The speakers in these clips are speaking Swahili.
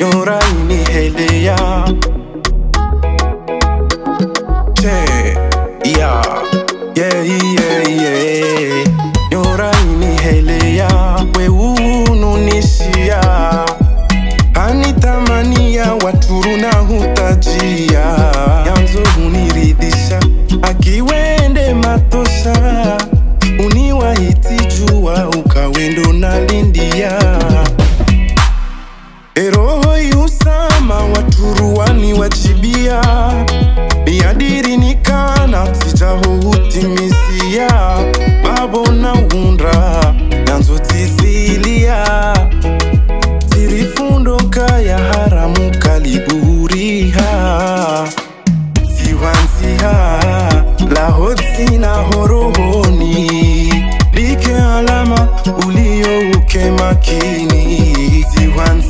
Your rainy hey, yeah. Eroho yusama waturuwani wachibia miadiri nikana tijahohutimisia babo na undra yanzo tizilia tirifundoka ya haramu kalibuhuriha tiwanziha lahodzina horohoni. Like alama uliouke makini. Tiwanziha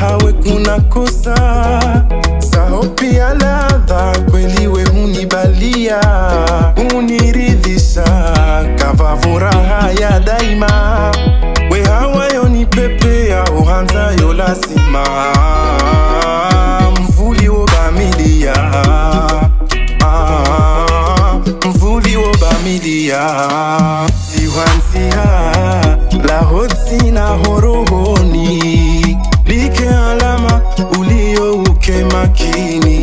hawe kuna kosa. Saho pia ladha kweli we unibalia uniridhisha kava furaha ya daima. We hawayo ni pepe ya uhanzayo lazima mvuli wobamilia ah, mvuli wobamilia ziwanzia horohoni. makini.